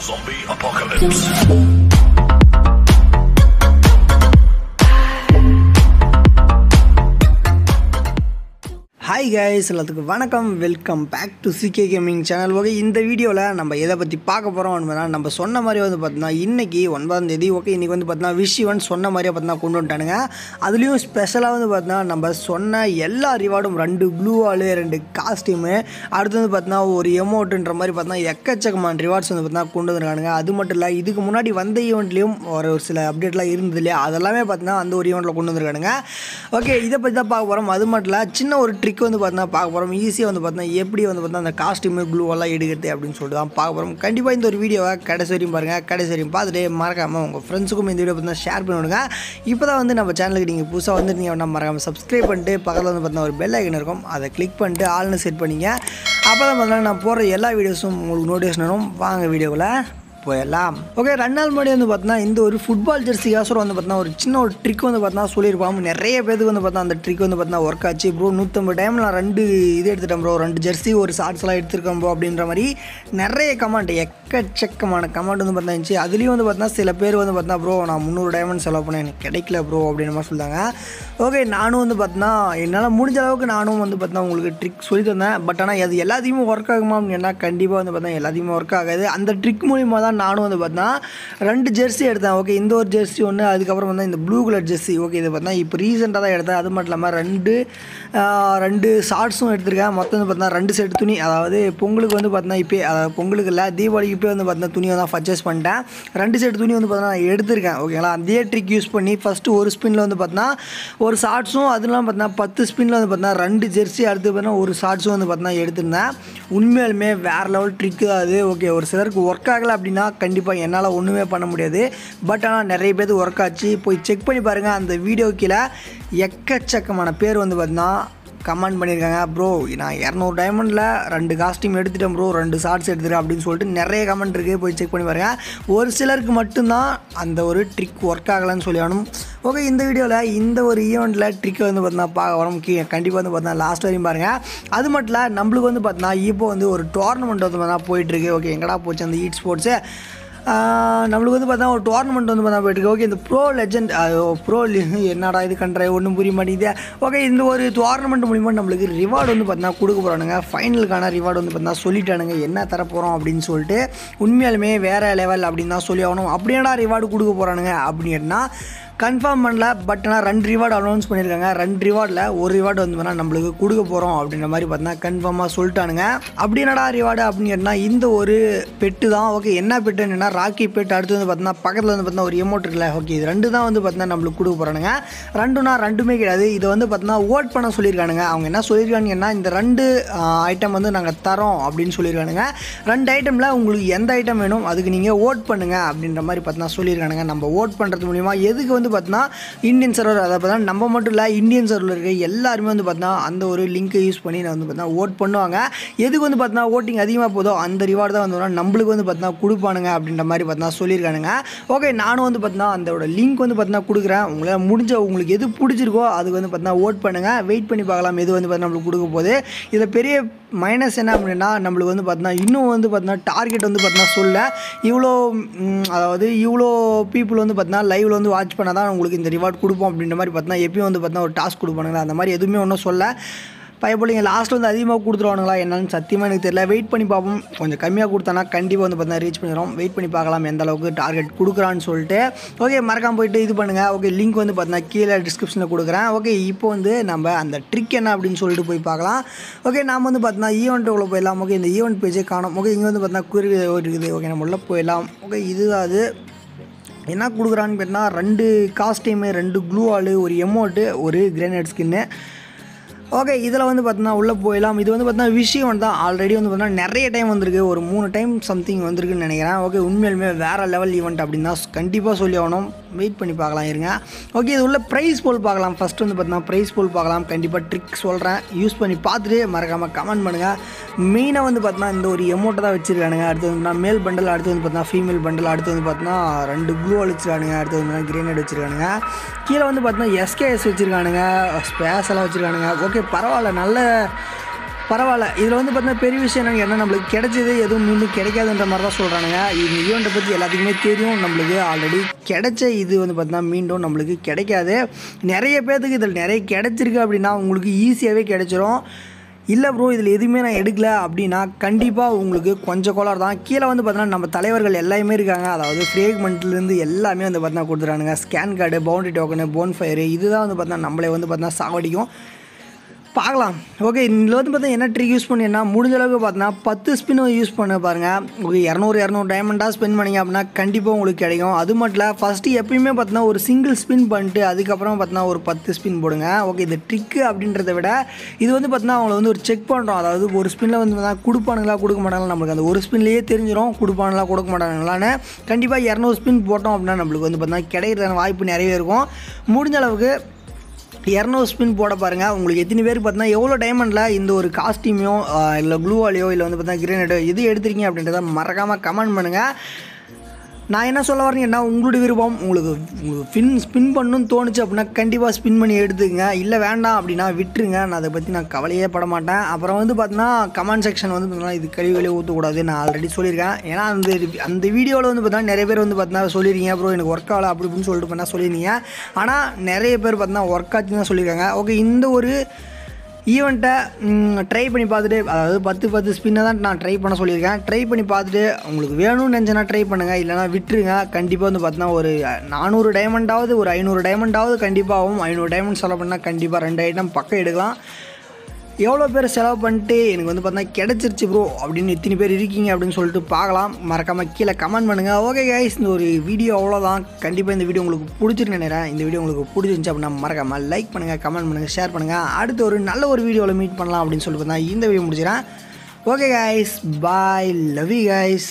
Zombie apocalypse. Hi guys எல்லாத்துக்கும் வணக்கம். Welcome back to CK gaming channel okay இந்த வீடியோவில் நம்ம எதை பற்றி பார்க்க போகிறோம் அப்படின்னா நம்ம சொன்ன மாதிரி வந்து பார்த்தீங்கன்னா இன்றைக்கி ஒன்பதாம் தேதி ஓகே இன்றைக்கி வந்து பார்த்தீங்கன்னா விஷிவன் சொன்ன மாதிரியே பார்த்தீங்கன்னா கொண்டு வந்துட்டானுங்க. அதுலேயும் ஸ்பெஷலாக வந்து பார்த்தீங்கன்னா நம்ம சொன்ன எல்லா ரிவார்டும் ரெண்டு ப்ளூ ஆளு ரெண்டு காஸ்டியூமு அடுத்து வந்து பார்த்தீங்கன்னா ஒரு எமௌண்ட்டுன்ற மாதிரி பார்த்தீங்கன்னா எக்கச்சக்கமான ரிவார்ட்ஸ் வந்து பார்த்தீங்கன்னா கொண்டு வந்துருக்கானுங்க. அது மட்டும் இல்லை இதுக்கு முன்னாடி வந்த ஈவெண்ட்லேயும் ஒரு ஒரு சில அப்டேட்லாம் இருந்தது இல்லையா? அதெல்லாமே பார்த்தீங்கன்னா அந்த ஒரு ஈவெண்ட்டில் கொண்டு வந்திருக்கானுங்க. ஓகே இதை பற்றி தான் பார்க்க போகிறோம் அது மட்டும் இல்லை சின்ன ஒரு ட்ரிக் வந்து பார்த்தீங்கன்னா பார்க்க போகிறோம் ஈஸியாக வந்து பார்த்தீங்கன்னா எப்படி வந்து பார்த்தீங்கன்னா அந்த காஸ்டியூமு க்ளூவெல்லாம் எடுக்கிறது அப்படின்னு சொல்லிட்டு தான் பார்க்க போகிறோம் கண்டிப்பாக இந்த ஒரு வீடியோவை கடைசி வரையும் பாருங்கள் கடைசி வரையும் பார்த்துட்டு மறக்காமல் உங்கள் ஃப்ரெண்ட்ஸுக்கும் இந்த வீடியோ பார்த்தீங்கன்னா ஷேர் பண்ணிவிடுங்க. இப்போ தான் வந்து நம்ம சேனலுக்கு நீங்கள் புதுசாக வந்துருந்தீங்க அப்படின்னா மறக்காமல் சப்ஸ்கிரைப் பண்ணிட்டு பக்கத்தில் வந்து பார்த்தீங்கன்னா ஒரு பெல் ஐக்கன் இருக்கும். அதை கிளிக் பண்ணிட்டு ஆள்னு செட் பண்ணிங்க. அப்போ தான் பார்த்தீங்கன்னா நான் போடுற எல்லா வீடியோஸும் உங்களுக்கு நோட்டிஃபிகேஷன் வரும். வாங்க வீடியோவில் போயிடலாம் ஓகே ரெண்டு நாள் முன்னாடி வந்து பார்த்தீங்கன்னா இந்த ஒரு ஃபுட்பால் ஜெர்சிக்காசரம் வந்து பார்த்தோன்னா ஒரு சின்ன ஒரு ட்ரிக் வந்து பார்த்தீங்கன்னா சொல்லியிருப்பாங்க. நிறைய பேருக்கு வந்து பார்த்தா அந்த ட்ரிக் வந்து பார்த்தீங்கன்னா ஒர்க் ஆச்சு. ப்ரோ நூற்றம்பது டைமில் நான் ரெண்டு இது எடுத்துட்டேன் ப்ரோ ரெண்டு ஜெர்சி ஒரு ஷார்ட்ஸ்லாம் எடுத்துருக்கேன் ப்ரோ அப்படின்ற மாதிரி நிறைய கமெண்ட் எக்கச்சக்கமான கமெண்ட் வந்து பார்த்தா இருந்துச்சு. அதுலேயும் வந்து பார்த்தீங்கன்னா சில பேர் வந்து பார்த்தா ப்ரோ நான் முந்நூறு டைமண்ட் செலவு பண்ணேன். எனக்கு கிடைக்கல ப்ரோ அப்படின்ற மாதிரி சொல்லிட்டாங்க ஓகே நானும் வந்து பார்த்தீங்கன்னா என்னால் முடிஞ்ச அளவுக்கு நானும் வந்து பார்த்தீங்கன்னா உங்களுக்கு ட்ரிக் சொல்லி தந்தேன். பட் ஆனால் அது எல்லாத்தையுமே ஒர்க் ஆகுமா? அப்படின்னா கண்டிப்பாக வந்து பார்த்தீங்கன்னா எல்லாத்தையுமே ஒர்க் ஆகாது. அந்த ட்ரிக் மூலிமா தான் நானும் வந்து பார்த்தீங்கன்னா ரெண்டு ஜெர்சி எடுத்தேன். ஓகே இந்த ஒரு ஜெர்சி ஒன்று அதுக்கப்புறம் வந்து இந்த ப்ளூ கலர் ஜெர்சி ஓகே இது பார்த்தா இப்போ ரீசெண்டாக தான் எடுத்தேன். அது மட்டும் இல்லாமல் ரெண்டு ரெண்டு ஷார்ட்ஸும் எடுத்திருக்கேன். மொத்தம் வந்து பார்த்தீங்கன்னா ரெண்டு செட் துணி. அதாவது பொங்கலுக்கு வந்து பார்த்தீங்கன்னா இப்போ அதாவது பொங்கலுக்கு இல்லை தீபாவளிக்கு இப்போ வந்து பார்த்தீங்கன்னா துணியை தான் பர்ச்சேஸ் பண்ணிட்டேன். ரெண்டு செட் துணி வந்து பார்த்தீங்கன்னா நான் எடுத்திருக்கேன். ஓகேங்களா அதே ட்ரிக் யூஸ் பண்ணி ஃபஸ்ட்டு ஒரு ஸ்பின்னில் வந்து பார்த்தீங்கன்னா ஒரு ஷார்ட்ஸும் அதெல்லாம் பார்த்தீங்கன்னா பத்து ஸ்பின்னில் வந்து பார்த்தீங்கன்னா ரெண்டு ஜெர்சி அடுத்து பார்த்தீங்கன்னா ஒரு ஷார்ட்ஸும் வந்து பார்த்தீங்கன்னா எடுத்திருந்தேன். உண்மையிலுமே வேறு லெவல் ட்ரிக்கு தான் அது. ஓகே ஒரு சிலருக்கு ஒர்க் ஆகலை அப்படின்னா கண்டிப்பாக என்னால் ஒன்றுமே பண்ண முடியாது. பட் ஆனால் நிறைய பேர் ஒர்க் ஆச்சு. போய் செக் பண்ணி பாருங்கள் அந்த வீடியோ கீழே எக்கச்சக்கமான பேர் வந்து பார்த்தீங்கன்னா கமெண்ட் பண்ணியிருக்காங்க ப்ரோ நான் இரநூறு டைமண்டில் ரெண்டு காஸ்டியூம் எடுத்துட்டேன் ப்ரோ ரெண்டு ஷார்ட்ஸ் எடுத்துட்டேன் அப்படின்னு சொல்லிட்டு நிறைய கமெண்ட் இருக்குது போய் செக் பண்ணி பாருங்க. ஒரு சிலருக்கு மட்டும்தான் அந்த ஒரு ட்ரிக் ஒர்க் ஆகலைன்னு சொல்லியானும் ஓகே இந்த வீடியோவில் இந்த ஒரு ஈவெண்ட்டில் ட்ரிக்கை வந்து பார்த்தீங்கன்னா பார்க்க வரோம் கண்டிப்பாக வந்து பார்த்தீங்கன்னா லாஸ்ட் வரையும் பாருங்கள் அது மட்டும் இல்லை நம்மளுக்கு வந்து பார்த்தீங்கன்னா இப்போ வந்து ஒரு டோர்னமெண்ட் வந்து பார்த்தீங்கன்னா போயிட்டுருக்கு ஓகே எங்கடா போச்சு அந்த ஈட் ஸ்போர்ட்ஸு நம்மளுக்கு வந்து பார்த்தா ஒரு டோர்னமெண்ட் வந்து பார்த்தா போயிட்டு ஓகே இந்த ப்ரோ லெஜெண்ட் ப்ரோ என்னடா இது கண்ற ஒன்றும் புரிய மாட்டேங்குது. ஓகே இந்த ஒரு டோர்னமெண்ட் மூலிமா நம்மளுக்கு ரிவார்டு வந்து பார்த்தா கொடுக்க போகிறானுங்க ஃபைனலுக்கான ரிவார்டு வந்து பார்த்தீங்கன்னா சொல்லிட்டானுங்க. என்ன தர போகிறோம் அப்படின்னு சொல்லிட்டு உண்மையாலுமே வேறு லெவல் அப்படின்னு தான் சொல்லி ஆகணும். அப்படியேடா ரிவார்டு கொடுக்க போகிறானுங்க அப்படின்னா கன்ஃபார்ம் பண்ணல பட் ஆனால் ரெண்டு ரிவார்டு அனௌன்ஸ் பண்ணியிருக்காங்க ரெண்டு ரிவார்டில் ஒரு ரிவார்டு வந்து வேணால் நம்மளுக்கு கொடுக்க போகிறோம் அப்படின்ற மாதிரி பார்த்தீங்கன்னா கன்ஃபார்மாக சொல்லிட்டானுங்க. அப்படி என்னடா ரிவார்டு அப்படின்னு கேட்டால் இந்த ஒரு பெட்டு தான். ஓகே என்ன பெட்டுன்னா ராக்கி பெட் அடுத்து வந்து பார்த்தீங்கன்னா பக்கத்தில் வந்து பார்த்தீங்கன்னா ஒரு எமௌண்ட் இருக்குல்ல ஓகே இது ரெண்டு தான் வந்து பார்த்தீங்கன்னா நம்மளுக்கு கொடுக்க போகிறானுங்க ரெண்டுனா ரெண்டுமே கிடையாது. இதை வந்து பார்த்தீங்கன்னா ஓட் பண்ண சொல்லியிருக்கானுங்க. அவங்க என்ன சொல்லியிருக்காங்கன்னா இந்த ரெண்டு ஐட்டம் வந்து நாங்கள் தரோம் அப்படின்னு சொல்லியிருக்கானுங்க. ரெண்டு ஐட்டமில் உங்களுக்கு எந்த ஐட்டம் வேணும் அதுக்கு நீங்கள் ஓட் பண்ணுங்க அப்படின்ற மாதிரி பார்த்தீங்கன்னா சொல்லியிருக்கானுங்க. நம்ம ஓட் பண்ணுறது மூலிமா எதுக்கு வந்து பார்த்தீங்கன்னா இந்தியன் சர்வர் அதை பார்த்தா நம்ம மட்டும் இல்லை இந்தியன் சர்வரில் இருக்க எல்லாருமே வந்து பார்த்தீங்கன்னா அந்த ஒரு லிங்க்கை யூஸ் பண்ணி நான் வந்து பார்த்தீங்கன்னா ஓட் பண்ணுவாங்க எதுக்கு வந்து பார்த்தீங்கன்னா ஓட்டிங் அதிகமாக போதோ அந்த ரிவார்டு தான் வந்து நம்மளுக்கு வந்து பார்த்தீங்கன்னா கொடுப்பானுங்க அப்படின்ற மாதிரி பார்த்தீங்கன்னா சொல்லியிருக்கானுங்க ஓகே நானும் வந்து பார்த்தீங்கன்னா அதோட லிங்க் வந்து பார்த்தீங்கன்னா கொடுக்குறேன் உங்களால் முடிஞ்ச உங்களுக்கு எது பிடிச்சிருக்கோ அதுக்கு வந்து பார்த்தீங்கன்னா ஓட் பண்ணுங்கள் வெயிட் பண்ணி பார்க்கலாம் எது வந்து பார்த்தீங்கன்னா நம்மளுக்கு கொடுக்க போகுது இதில் பெரிய மைனஸ் என்ன அப்படின்னா நம்மளுக்கு வந்து பார்த்தீங்கன்னா இன்னும் வந்து பார்த்தீங்கன்னா டார்கெட் வந்து பார்த்தீங்கன்னா சொல்ல இவ்வளோ அதாவது இவ்வளோ பீப்புள் வந்து பார்த்தீங்கன்னா லைவில் வந்து வாட்ச் பண்ணால் தான் உங்களுக்கு இந்த ரிவார்ட் கொடுப்போம் அப்படின்ற மாதிரி பார்த்தீங்கன்னா எப்பயும் வந்து பார்த்தீங்கன்னா ஒரு டாஸ்க் கொடுப்பானுங்களா? அந்த மாதிரி எதுவுமே ஒன்றும் சொல்ல. பயப்படுங்க லாஸ்ட்டில் வந்து அதிகமாக கொடுத்துருவானுங்களா என்னன்னு சத்தியமாக எனக்கு தெரியல. வெயிட் பண்ணி பார்ப்போம். கொஞ்சம் கம்மியாக கொடுத்தானா கண்டிப்பாக வந்து பார்த்தீங்கன்னா ரீச் பண்ணிடுறோம் வெயிட் பண்ணி பார்க்கலாம் எந்த அளவுக்கு டார்கெட் கொடுக்குறான்னு சொல்லிட்டு. ஓகே மறக்காமல் போயிட்டு இது பண்ணுங்கள் ஓகே லிங்க் வந்து பார்த்தீங்கன்னா கீழே டிஸ்கிரிப்ஷனில் கொடுக்குறேன். ஓகே இப்போ வந்து நம்ம அந்த ட்ரிக் என்ன அப்படின்னு சொல்லிட்டு போய் பார்க்கலாம். ஓகே நாம் வந்து பார்த்தீங்கன்னா ஈவெண்ட்டுக்குள்ளே போயிடலாம். ஓகே இந்த ஈவெண்ட் பேஜே காணும். ஓகே இங்கே வந்து பார்த்தீங்கன்னா குருவி இருக்குது. ஓகே நம்ம உள்ளே போயிடலாம். ஓகே இது அது. என்ன கொடுக்குறான்னு பார்த்தீங்கன்னா ரெண்டு காஸ்டியூமு ரெண்டு க்ளூ ஆளு ஒரு எமோட்டு ஒரு கிரேனேட் ஸ்கின்னு ஓகே இதில் வந்து பார்த்தீங்கன்னா உள்ளே போயிடலாம். இது வந்து பார்த்தீங்கன்னா விஷயம் தான் ஆல்ரெடி வந்து பார்த்தீங்கன்னா நிறைய டைம் வந்திருக்கு. ஒரு மூணு டைம் சம்திங் வந்திருக்குன்னு நினைக்கிறேன். ஓகே உண்மையிலுமே வேறு லெவல் ஈவெண்ட் அப்படின்னு தான் கண்டிப்பாக சொல்லி ஆகணும். வெயிட் பண்ணி பார்க்கலாம் இருங்க. ஓகே இது உள்ள ப்ரைஸ் போல் பார்க்கலாம். ஃபஸ்ட்டு வந்து பார்த்தீங்கன்னா ப்ரைஸ் போல் பார்க்கலாம். கண்டிப்பாக ட்ரிக் சொல்கிறேன் யூஸ் பண்ணி பார்த்துட்டு மறக்காமல் கமெண்ட் பண்ணுங்கள் மெயினாக வந்து பார்த்தீங்கன்னா இந்த ஒரு எமௌண்ட்டை தான் வச்சிருக்கானுங்க. அடுத்து வந்து மேல் பண்டல் அடுத்து வந்து பார்த்தீங்கன்னா ஃபீமேல் பண்டல் அடுத்து வந்து பார்த்தீங்கன்னா ரெண்டு க்ளூ வச்சிருக்கானுங்க அடுத்து வந்து கிரேனேட் வச்சிருக்கானுங்க. கீழே வந்து பார்த்தீங்கன்னா எஸ்கேஎஸ் வச்சிருக்கானுங்க. ஸ்பேஸ் எல்லாம் வச்சிருக்கானுங்க. ஓகே பரவாயில்ல. நல்ல பரவாயில்ல. இதில் வந்து பார்த்தீங்கன்னா பெரிய விஷயம் என்னன்னு என்ன நம்மளுக்கு கிடைச்சது எதுவும் மீண்டும் கிடைக்காதுன்ற மாதிரி தான் சொல்கிறானுங்க இந்த ஈவெண்ட்டை பற்றி எல்லாத்துக்குமே தெரியும். நம்மளுக்கு ஆல்ரெடி கிடைச்ச இது வந்து பார்த்தீங்கன்னா மீண்டும் நம்மளுக்கு கிடைக்காது. நிறைய பேர்த்துக்கு இதில் நிறைய கிடைச்சிருக்கு அப்படின்னா உங்களுக்கு ஈஸியாகவே கிடைச்சிரும். இல்லை ப்ரோ இதில் எதுவுமே நான் எடுக்கல அப்படின்னா கண்டிப்பாக உங்களுக்கு கொஞ்சம் கோளாறு தான். கீழே வந்து பார்த்தீங்கன்னா நம்ம தலைவர்கள் எல்லாமே இருக்காங்க. அதாவது ஃப்ரேக்மெண்ட்லேருந்து எல்லாமே வந்து பார்த்தீங்கன்னா கொடுத்துறானுங்க. Scan card boundary token bonfire இதுதான் வந்து பார்த்தீங்கன்னா நம்மளே வந்து பார்த்தீங்கன்னா சாவடிக்கும். பார்க்கலாம். ஓகே இதில் வந்து பார்த்தா என்ன ட்ரிக் யூஸ் பண்ணினா முடிஞ்ச அளவுக்கு பார்த்தீங்கன்னா பத்து ஸ்பின் யூஸ் பண்ண பாருங்கள் ஓகே இரநூறு இரநூறு டைமண்டாக ஸ்பெண்ட் பண்ணிங்க அப்படின்னா கண்டிப்பாக உங்களுக்கு கிடைக்கும். அது மட்டும் இல்லை ஃபஸ்ட்டு எப்பயுமே பார்த்தீங்கன்னா ஒரு சிங்கிள் ஸ்பின் பண்ணிட்டு அதுக்கப்புறம் பார்த்தீங்கன்னா ஒரு பத்து ஸ்பின் போடுங்க. ஓகே இது ட்ரிக்கு அப்படின்றத விட இது வந்து பார்த்தீங்கன்னா அவங்கள வந்து ஒரு செக் பண்ணுறோம் அதாவது ஒரு ஸ்பின்னில் வந்து பார்த்தா கொடுப்பானுங்களா கொடுக்க மாட்டாங்களா நம்மளுக்கு அந்த ஒரு ஸ்பின்லேயே தெரிஞ்சிடும் கொடுப்பானுங்களா கொடுக்க மாட்டாங்களான்னு கண்டிப்பாக இரநூறு ஸ்பின் போட்டோம் அப்படின்னா நம்மளுக்கு வந்து பார்த்தீங்கன்னா கிடைக்கிற வாய்ப்பு நிறையவே இருக்கும். முடிஞ்ச அளவுக்கு இரநூறு ஸ்பின் போட பாருங்கள் உங்களுக்கு எத்தனை பேர் பார்த்தீங்கன்னா எவ்வளோ டைமண்டில் இந்த ஒரு காஸ்டியூமையோ இல்லை க்ளூவாலையோ இல்லை வந்து பார்த்தீங்கன்னா கிரேனேடோ எது எடுத்திருக்கீங்க அப்படின்றத மறக்காமல் கமெண்ட் பண்ணுங்கள் நான் என்ன சொல்ல வரேன்னா உங்களுடைய விருப்பம்? உங்களுக்கு உங்களுக்கு ஃபின் ஸ்பின் பண்ணணும்னு தோணுச்சு அப்படின்னா கண்டிப்பாக ஸ்பின் பண்ணி எடுத்துக்கங்க. இல்லை வேண்டாம் அப்படின்னா விட்டுருங்க. நான் அதை பற்றி நான் கவலையே பட மாட்டேன். அப்புறம் வந்து பார்த்தீங்கன்னா கமெண்ட் செக்ஷன் வந்து பார்த்தீங்கன்னா இது கழிவு கழிவு ஊற்றக்கூடாது நான் ஆல்ரெடி சொல்லியிருக்கேன். ஏன்னா அந்த அந்த வீடியோவில் வந்து பார்த்தீங்கன்னா நிறைய பேர் வந்து பார்த்தீங்கன்னா சொல்லியிருக்கீங்க. அப்புறம் எனக்கு ஒர்க் ஆகலை அப்படி இப்படின்னு சொல்லிட்டு பண்ணால் சொல்லியிருந்தீங்க. ஆனால் நிறைய பேர் பார்த்தீங்கன்னா ஒர்க் ஆச்சுன்னு தான் சொல்லியிருக்காங்க. ஓகே இந்த ஒரு ஈவெண்ட்டை ட்ரை பண்ணி பார்த்துட்டு அதாவது பத்து பத்து ஸ்பின்னை தான் நான் ட்ரை பண்ண சொல்லியிருக்கேன். ட்ரை பண்ணி பார்த்துட்டு உங்களுக்கு வேணும்னு நினச்சேன்னா ட்ரை பண்ணுங்கள் இல்லைனா விட்டுருங்க. கண்டிப்பாக வந்து பார்த்தீங்கன்னா ஒரு நானூறு டைமண்டாவது ஒரு ஐநூறு டைமண்டாவது கண்டிப்பாகவும் ஐநூறு டைமண்ட் செலவு பண்ணால் கண்டிப்பாக ரெண்டு ஐட்டம் பக்கம் எடுக்கலாம். எவ்வளோ பேர் செலவு பண்ணிட்டு எனக்கு வந்து பார்த்தா கிடச்சிருச்சு ப்ரோ அப்படின்னு இத்தனை பேர் இருக்கீங்க அப்படின்னு சொல்லிட்டு பார்க்கலாம். மறக்காமல் கீழே கமெண்ட் பண்ணுங்கள் ஓகே கைஸ் இந்த ஒரு வீடியோ அவ்வளோதான் கண்டிப்பாக இந்த வீடியோ உங்களுக்கு பிடிச்சிருக்கு நினைக்கிறேன். இந்த வீடியோ உங்களுக்கு பிடிச்சிருந்துச்சு அப்படின்னா மறக்காமல் லைக் பண்ணுங்கள் கமெண்ட் பண்ணுங்கள் ஷேர் பண்ணுங்கள் அடுத்து ஒரு நல்ல ஒரு வீடியோவில் மீட் பண்ணலாம் அப்படின்னு சொல்லிட்டு பார்த்தா இந்த video முடிச்சிடறேன் okay guys bye love you guys